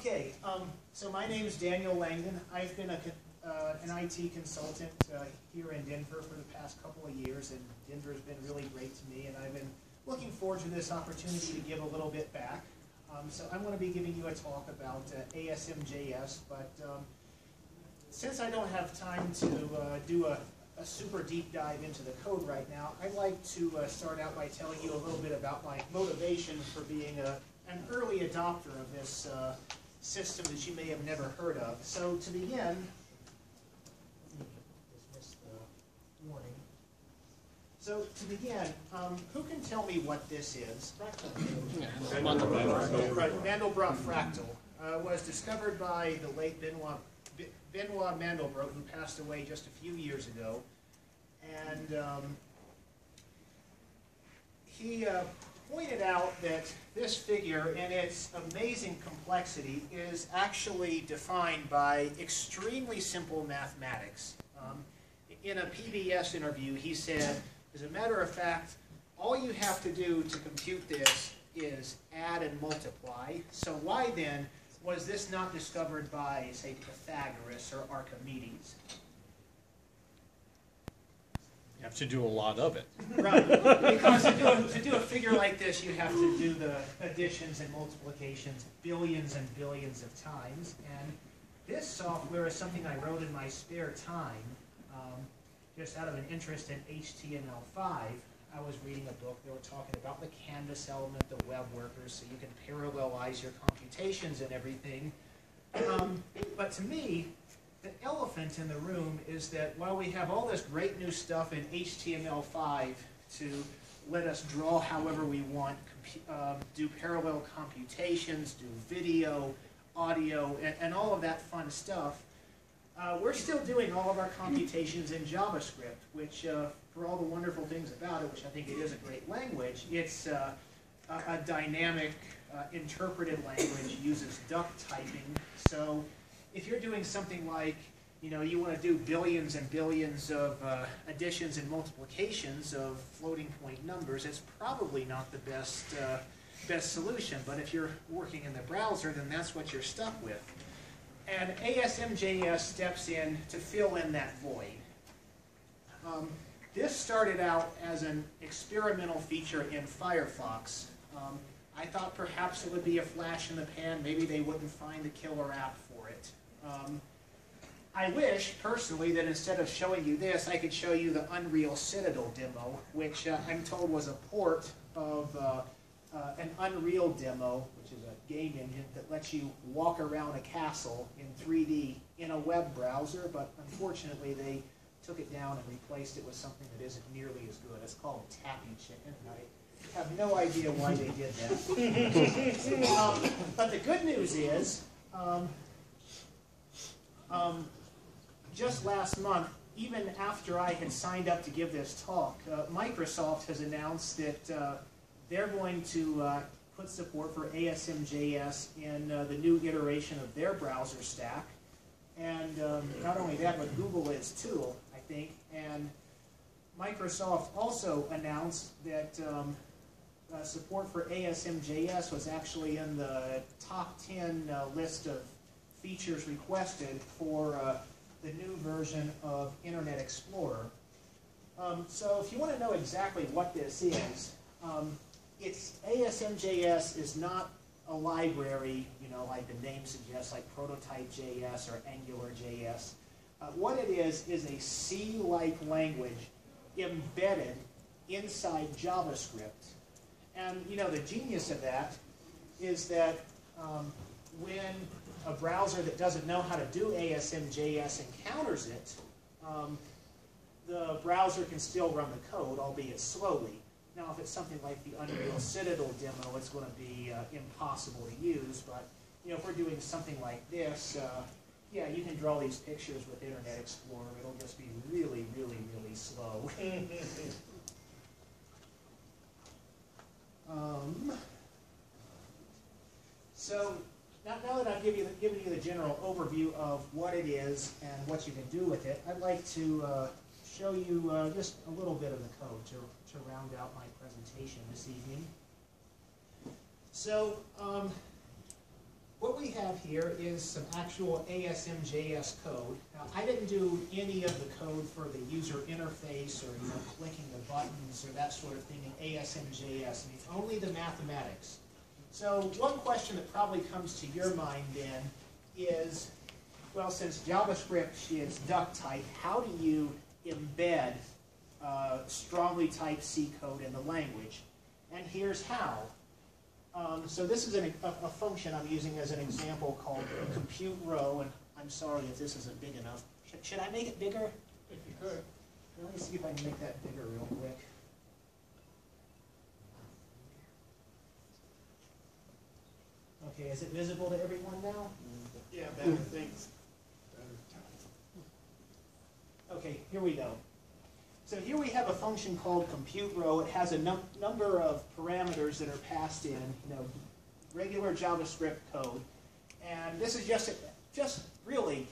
Okay, um, so my name is Daniel Langdon. I've been a, uh, an IT consultant uh, here in Denver for the past couple of years, and Denver's been really great to me, and I've been looking forward to this opportunity to give a little bit back. Um, so I'm going to be giving you a talk about uh, ASM.js, but um, since I don't have time to uh, do a, a, super deep dive into the code right now, I'd like to uh, start out by telling you a little bit about my motivation for being a, an early adopter of this uh, system that you may have never heard of. So to begin, So to begin, um, who can tell me what this is? Mandelbrot fractal uh, was discovered by the late Benoit, Benoit Mandelbrot, who passed away just a few years ago. And um, he uh, pointed out that this figure, in its amazing complexity, is actually defined by extremely simple mathematics. Um, in a PBS interview, he said, as a matter of fact, all you have to do to compute this is add and multiply. So why then was this not discovered by, say, Pythagoras or Archimedes? You have to do a lot of it. Right, because to do, a, to do a figure like this, you have to do the additions and multiplications billions and billions of times. And this software is something I wrote in my spare time. Um, just out of an interest in HTML5, I was reading a book. They were talking about the canvas element, the web workers, so you can parallelize your computations and everything. Um, but to me, the elephant in the room is that while we have all this great new stuff in HTML5 to let us draw however we want, um, do parallel computations, do video, audio, and, and all of that fun stuff, uh, we're still doing all of our computations in JavaScript, which uh, for all the wonderful things about it, which I think it is a great language, it's uh, a, a, dynamic uh, interpreted language, uses duck typing. So if you're doing something like, you know, you want to do billions and billions of uh, additions and multiplications of floating point numbers, it's probably not the best, uh, best solution. But if you're working in the browser, then that's what you're stuck with. And ASM.js steps in to fill in that void. Um, this started out as an experimental feature in Firefox. Um, I thought perhaps it would be a flash in the pan. Maybe they wouldn't find a killer app. Um, I wish, personally, that instead of showing you this, I could show you the Unreal Citadel demo, which uh, I'm told was a port of uh, uh, an Unreal demo, which is a game engine that lets you walk around a castle in 3D in a web browser, but unfortunately they took it down and replaced it with something that isn't nearly as good. It's called Tappy Chicken, I have no idea why they did that. um, but the good news is, um, um, just last month, even after I had signed up to give this talk, uh, Microsoft has announced that uh, they're going to uh, put support for ASM.js in uh, the new iteration of their browser stack. And um, not only that, but Google is too, I think. And Microsoft also announced that um, uh, support for ASM.js was actually in the top 10 uh, list of features requested for uh, the new version of Internet Explorer. Um, so if you want to know exactly what this is, um, it's ASM.js is not a library, you know, like the name suggests, like Prototype.js or AngularJS. Uh, what it is is a C-like language embedded inside JavaScript. And you know, the genius of that is that um, when a browser that doesn't know how to do ASM.js encounters it, um, the browser can still run the code, albeit slowly. Now, if it's something like the Unreal Citadel demo, it's going to be uh, impossible to use. But you know, if we're doing something like this, uh, yeah, you can draw these pictures with Internet Explorer. It'll just be really, really, really slow. um, so now, now that I've given you, the, given you the general overview of what it is and what you can do with it, I'd like to uh, show you uh, just a little bit of the code to, to round out my presentation this evening. So, um, what we have here is some actual ASMJS code. Now, I didn't do any of the code for the user interface or, you know, clicking the buttons or that sort of thing in ASMJS. I mean, only the mathematics. So one question that probably comes to your mind then is, well, since JavaScript is duck type, how do you embed uh, strongly typed C code in the language? And here's how. Um, so this is an, a, a function I'm using as an example called compute row, and I'm sorry if this isn't big enough. Should, should I make it bigger? If you could. Let me see if I can make that bigger real quick. Okay, is it visible to everyone now? Yeah, better things. Okay, here we go. So here we have a function called compute row. It has a num number of parameters that are passed in, you know, regular JavaScript code. And this is just, just really,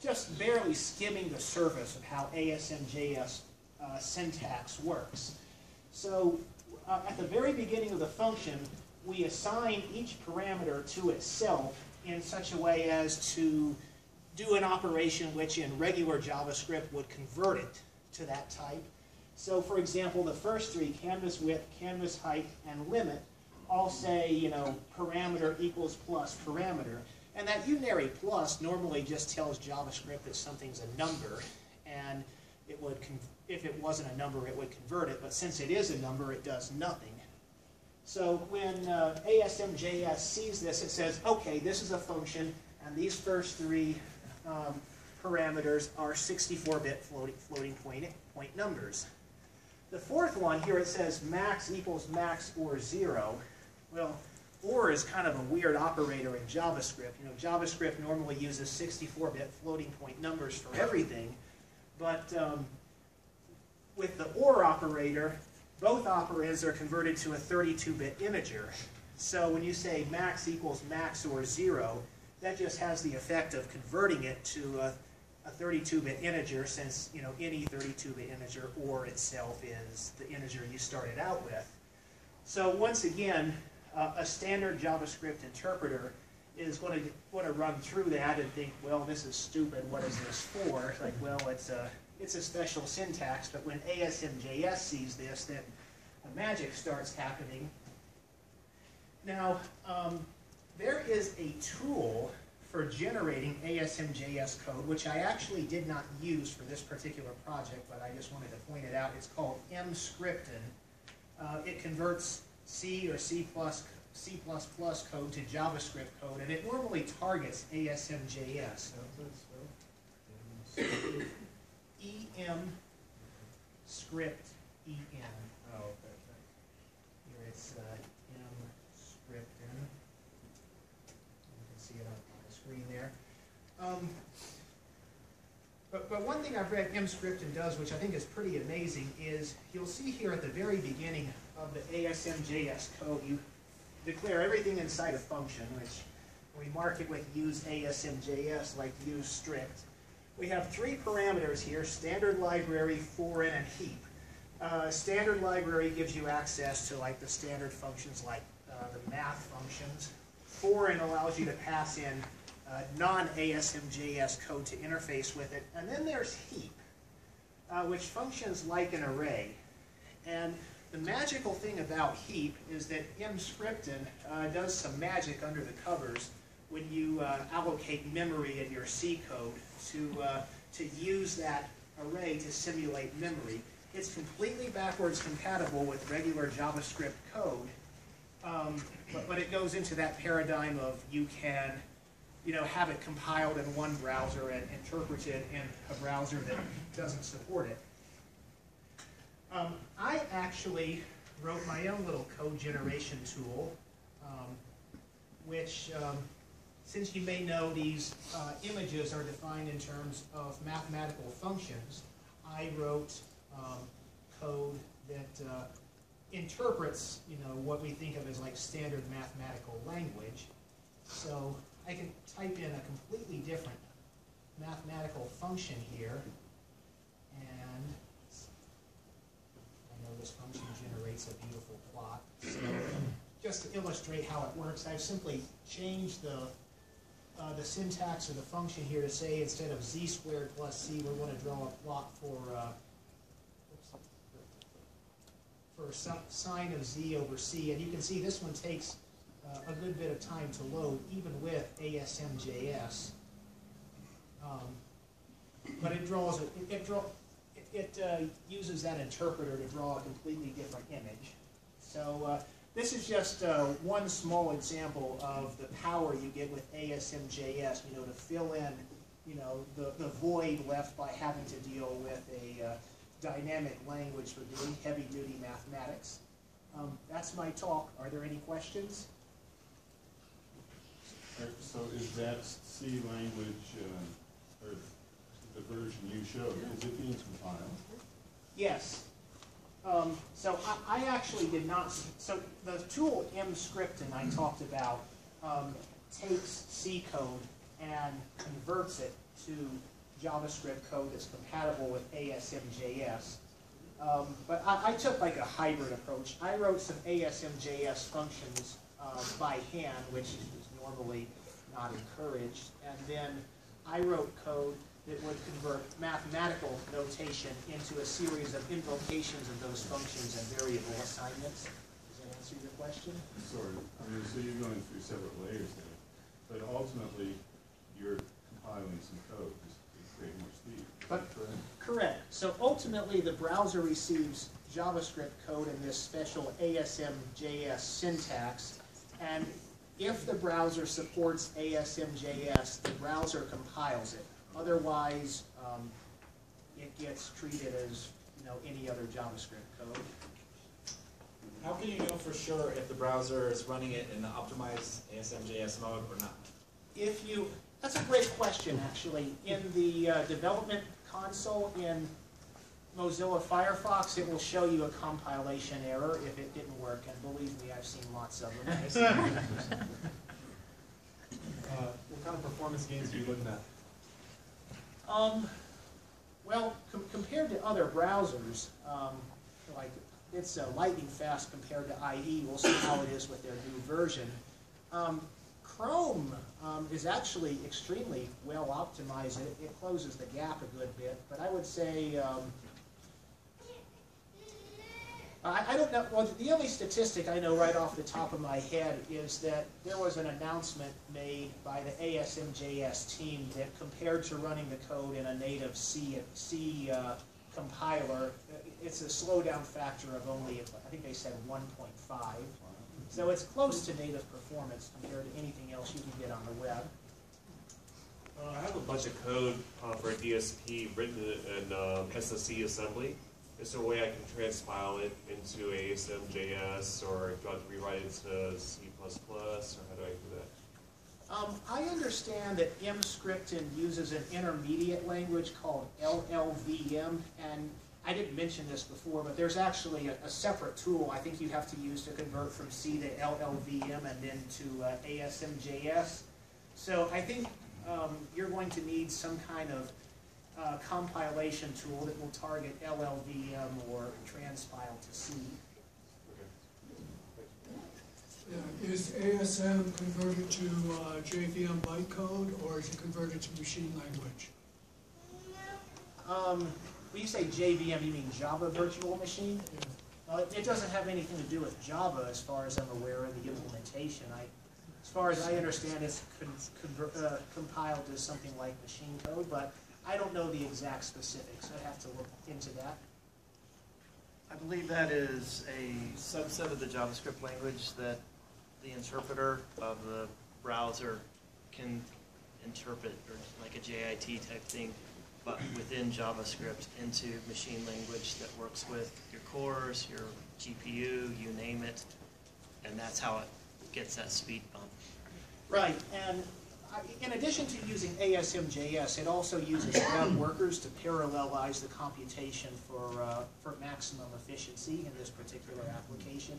just barely skimming the surface of how ASMJS uh, syntax works. So uh, at the very beginning of the function, we assign each parameter to itself in such a way as to do an operation which in regular JavaScript would convert it to that type. So for example, the first three, canvas width, canvas height, and limit, all say, you know, parameter equals plus parameter. And that unary plus normally just tells JavaScript that something's a number, and it would, if it wasn't a number, it would convert it, but since it is a number, it does nothing. So when uh, ASMJS sees this, it says, okay, this is a function, and these first three um, parameters are 64-bit floating, floating point, point numbers. The fourth one here, it says max equals max or zero. Well, or is kind of a weird operator in JavaScript. You know, JavaScript normally uses 64-bit floating point numbers for everything, but um, with the OR operator, both operands are converted to a 32-bit integer. So when you say max equals max or zero, that just has the effect of converting it to a, a 32-bit integer since, you know, any 32-bit integer or itself is the integer you started out with. So once again, uh, a standard JavaScript interpreter is going to to run through that and think, well, this is stupid. What is this for? Like, well, it's a it's a special syntax. But when ASMJS sees this, then the magic starts happening. Now, um, there is a tool for generating ASMJS code, which I actually did not use for this particular project, but I just wanted to point it out. It's called Emscripten. Uh, it converts C or C++, C++ code to JavaScript code, and it normally targets ASMJS. E-M script E-N. Oh, okay, Here it's uh, Emscripten. You can see it on on the screen there. Um, But, but one thing I've read Emscripten does, which I think is pretty amazing, is you'll see here at the very beginning of the ASMJS code, you declare everything inside a function, which we mark it with use ASMJS, like use strict. We have three parameters here, standard library, foreign, and heap. Uh, standard library gives you access to like the standard functions like uh, the math functions. Foreign allows you to pass in uh, non-ASMJS code to interface with it. And then there's heap, uh, which functions like an array. And the magical thing about heap is that Emscripten uh, does some magic under the covers when you uh, allocate memory in your C code to, uh, to use that array to simulate memory. It's completely backwards compatible with regular JavaScript code, um, but, but it goes into that paradigm of you can you know, have it compiled in one browser and interpreted in a browser that doesn't support it. Um, I actually wrote my own little code generation tool, um, which, um, since you may know, these uh, images are defined in terms of mathematical functions. I wrote um, code that uh, interprets, you know, what we think of as like standard mathematical language. So I can type in a completely different mathematical function here, and I know this function generates a beautiful plot. So just to illustrate how it works, I've simply changed the uh, the syntax of the function here to say instead of z squared plus c, we're gonna draw a plot for, uh, for sine of z over c, and you can see this one takes uh, a good bit of time to load, even with ASMJS. Um, But it draws, it, it draw, it, it uh, uses that interpreter to draw a completely different image. So, uh, this is just uh, one small example of the power you get with ASMJS, you know, to fill in, you know, the, the void left by having to deal with a uh, dynamic language for doing heavy-duty mathematics. Um, That's my talk. Are there any questions? So is that C language, uh, or the version you showed, is it being compiled? Yes. Um, so I, I actually did not, so the tool Emscripten I talked about, um, takes C code and converts it to JavaScript code that's compatible with ASMJS. Um, but I, I took like a hybrid approach. I wrote some ASMJS functions, uh, by hand, which is normally not encouraged. And then I wrote code that would convert mathematical notation into a series of invocations of those functions and variable assignments. Does that answer your question? Sort of, I mean, so you're going through separate layers there, but ultimately, you're compiling some code to to create more speed. But- Correct. Correct. So ultimately, the browser receives JavaScript code in this special ASMJS syntax. And if the browser supports ASMJS, the browser compiles it. Otherwise, um, it gets treated as, you know, any other JavaScript code. How can you know for sure if the browser is running it in the optimized ASMJS mode or not? If you, that's a great question, actually. In the uh, development console in Mozilla Firefox, it will show you a compilation error if it didn't work, and believe me, I've seen lots of them. Uh, what kind of performance gains are you looking at? Um, well, com- compared to other browsers, um, like, it's uh, lightning fast compared to IE. We'll see how it is with their new version. Um, Chrome um, is actually extremely well optimized. It, it closes the gap a good bit, but I would say, um, I, I don't know, well, the only statistic I know right off the top of my head is that there was an announcement made by the ASMJS team that compared to running the code in a native C, C uh, compiler, it's a slowdown factor of only, I think they said one point five. So it's close to native performance compared to anything else you can get on the web. Uh, I have a bunch of code uh, for a DSP written in um, SSC assembly. Is there a way I can transpile it into ASM.js, or do I have to rewrite it to C++, or how do I do that? Um, I understand that Emscripten uses an intermediate language called LLVM, and I didn't mention this before, but there's actually a, a separate tool I think you have to use to convert from C to LLVM and then to uh, ASMJS. So I think um, you're going to need some kind of uh, compilation tool that will target LLVM or transpile to C. Yeah, Is ASM converted to uh, JVM bytecode, or is it converted to machine language? Um, when you say JVM, you mean Java Virtual Machine? Yeah. Uh, it, it doesn't have anything to do with Java as far as I'm aware of the implementation. I, as far as I understand, it's con, uh, compiled to something like machine code, but I don't know the exact specifics. I'd have to look into that. I believe that is a subset of the JavaScript language that the interpreter of the browser can interpret, or like a JIT type thing, but within JavaScript into machine language that works with your cores, your GPU, you name it, and that's how it gets that speed bump. Right, and in addition to using ASMJS, it also uses web workers to parallelize the computation for, uh, for maximum efficiency in this particular application.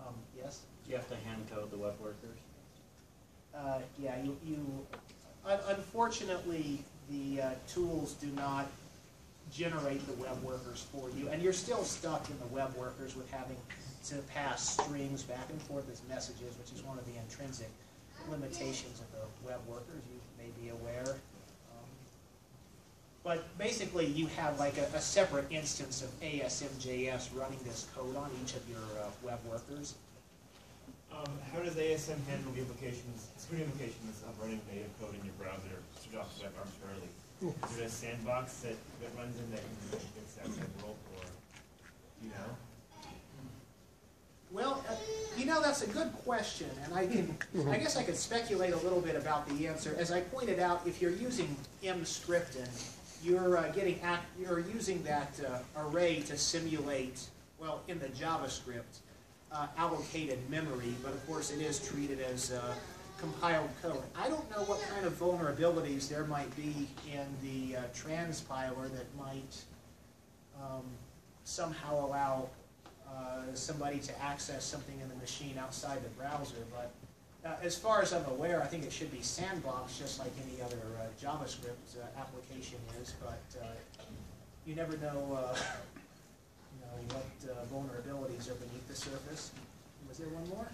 Um, yes? Do you have to hand code the web workers? Uh, yeah, you, you, un- unfortunately, the uh, tools do not generate the web workers for you, and you're still stuck in the web workers with having to pass strings back and forth as messages, which is one of the intrinsic limitations of the web workers, you may be aware. Um, But basically, you have like a, a separate instance of ASMJS running this code on each of your uh, web workers. Um, how does ASM handle the implications, security implications of running native code in your browser to drop the web arbitrarily? Is there a sandbox that, that runs in that can fix that type role, or, do you know? Well, uh, you know, that's a good question, and I can, I guess I could speculate a little bit about the answer. As I pointed out, if you're using Emscripten, you're uh, getting, ac- you're using that uh, array to simulate, well, in the JavaScript, uh, allocated memory, but of course it is treated as uh, compiled code. I don't know what kind of vulnerabilities there might be in the uh, transpiler that might um, somehow allow uh, somebody to access something in the machine outside the browser, but uh, as far as I'm aware, I think it should be sandbox, just like any other uh, JavaScript uh, application is, but uh, you never know, you know, what vulnerabilities are beneath the surface. Was there one more?